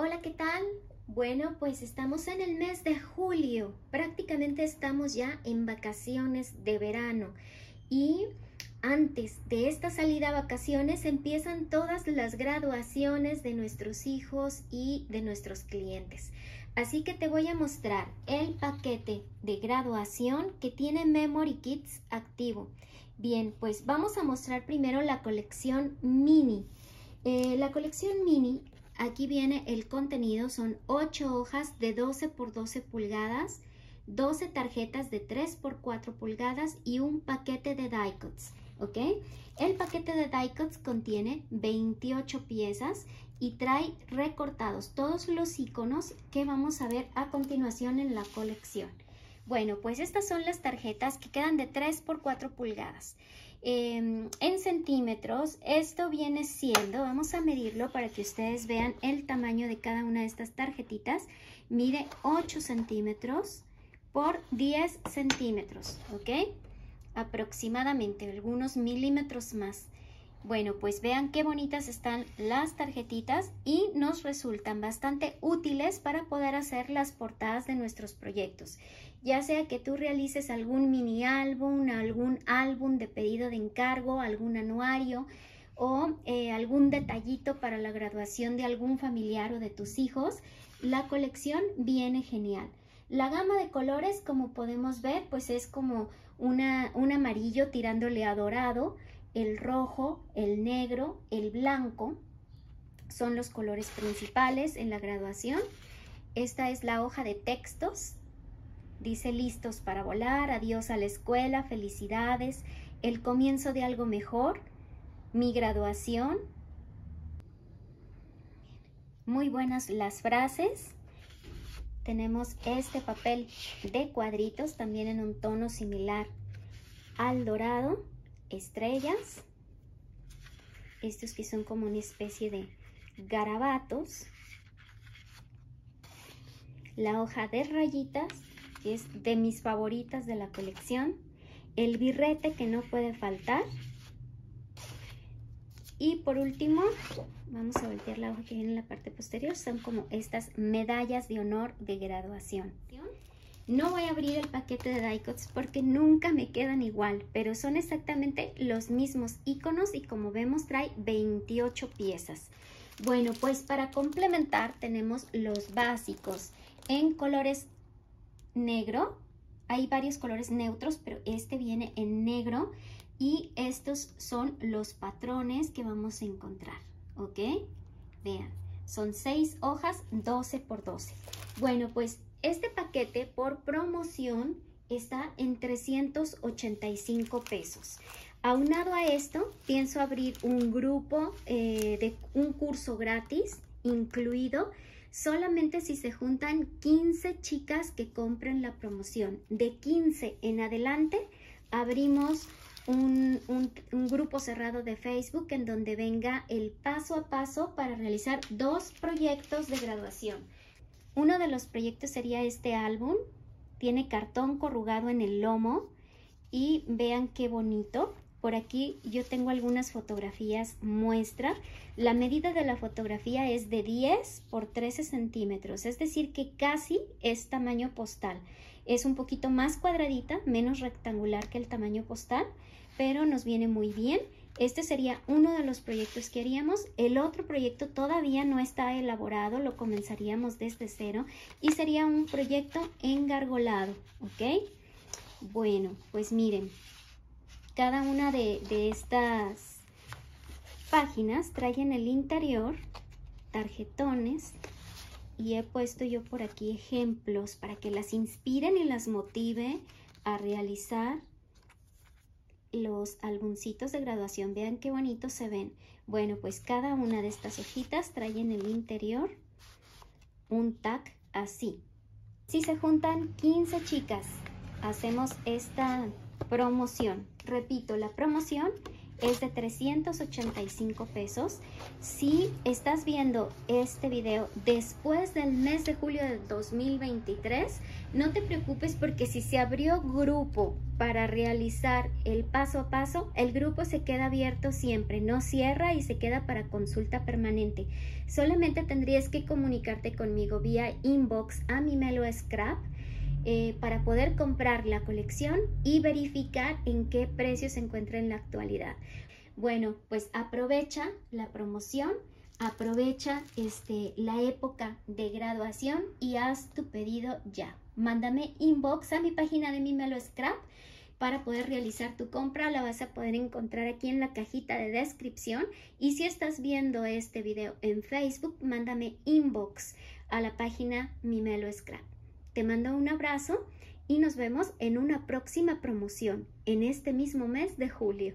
Hola, ¿qué tal? Bueno, pues estamos en el mes de julio, prácticamente estamos ya en vacaciones de verano y antes de esta salida a vacaciones empiezan todas las graduaciones de nuestros hijos y de nuestros clientes. Así que te voy a mostrar el paquete de graduación que tiene Memory Kits activo. Bien, pues vamos a mostrar primero la colección mini. Eh, la colección mini Aquí viene el contenido, son 8 hojas de 12 por 12 pulgadas, 12 tarjetas de 3 por 4 pulgadas y un paquete de die cuts, ¿ok? El paquete de die cuts contiene 28 piezas y trae recortados todos los iconos que vamos a ver a continuación en la colección. Bueno, pues estas son las tarjetas que quedan de 3 por 4 pulgadas. Em, en centímetros, esto viene siendo, vamos a medirlo para que ustedes vean el tamaño de cada una de estas tarjetitas. Mide 8 centímetros por 10 centímetros, ¿ok? Aproximadamente, algunos milímetros más. Bueno, pues vean qué bonitas están las tarjetitas y nos resultan bastante útiles para poder hacer las portadas de nuestros proyectos. Ya sea que tú realices algún mini álbum, algún álbum de pedido de encargo, algún anuario o eh, algún detallito para la graduación de algún familiar o de tus hijos, la colección viene genial. La gama de colores, como podemos ver, pues es como un amarillo tirándole a dorado, el rojo, el negro, el blanco son los colores principales en la graduación. Esta es la hoja de textos. Dice listos para volar, adiós a la escuela, felicidades, el comienzo de algo mejor, mi graduación. Muy buenas las frases. Tenemos este papel de cuadritos también en un tono similar al dorado estrellas, estos que son como una especie de garabatos, la hoja de rayitas, que es de mis favoritas de la colección, el birrete que no puede faltar, y por último, vamos a voltear la hoja que viene en la parte posterior, son como estas medallas de honor de graduación. No voy a abrir el paquete de die cuts porque nunca me quedan igual, pero son exactamente los mismos iconos y como vemos trae 28 piezas. Bueno, pues para complementar tenemos los básicos en colores negro. Hay varios colores neutros, pero este viene en negro y estos son los patrones que vamos a encontrar, ¿ok? Vean, son 6 hojas 12 por 12. Bueno, pues este paquete por promoción está en 385 pesos. Aunado a esto, pienso abrir un grupo eh, de un curso gratis incluido solamente si se juntan 15 chicas que compren la promoción. De 15 en adelante abrimos un, un, grupo cerrado de Facebook en donde venga el paso a paso para realizar dos proyectos de graduación. Uno de los proyectos sería este álbum. Tiene cartón corrugado en el lomo y vean qué bonito. Por aquí yo tengo algunas fotografías muestra. La medida de la fotografía es de 10 por 13 centímetros, es decir que casi es tamaño postal. Es un poquito más cuadradita, menos rectangular que el tamaño postal, pero nos viene muy bien. Este sería uno de los proyectos que haríamos. El otro proyecto todavía no está elaborado, lo comenzaríamos desde cero y sería un proyecto engargolado, ¿ok? Bueno, pues miren, cada una de, estas páginas trae en el interior tarjetones y he puesto yo por aquí ejemplos para que las inspiren y las motive a realizar los álbumcitos de graduación. Vean qué bonitos se ven. Bueno, pues cada una de estas hojitas trae en el interior un tag así. Si se juntan 15 chicas, hacemos esta promoción. Repito, la promoción es de 385 pesos. Si estás viendo este video después del mes de julio de 2023, no te preocupes porque si se abrió grupo para realizar el paso a paso, el grupo se queda abierto siempre, no cierra y se queda para consulta permanente. Solamente tendrías que comunicarte conmigo vía inbox a mi Melo Scrap eh, para poder comprar la colección y verificar en qué precio se encuentra en la actualidad. Bueno, pues aprovecha la promoción, aprovecha este, la época de graduación y haz tu pedido ya. Mándame inbox a mi página de mi Melo Scrap para poder realizar tu compra. La vas a poder encontrar aquí en la cajita de descripción. Y si estás viendo este video en Facebook, mándame inbox a la página Mi Melo Scrap. Te mando un abrazo y nos vemos en una próxima promoción en este mismo mes de julio.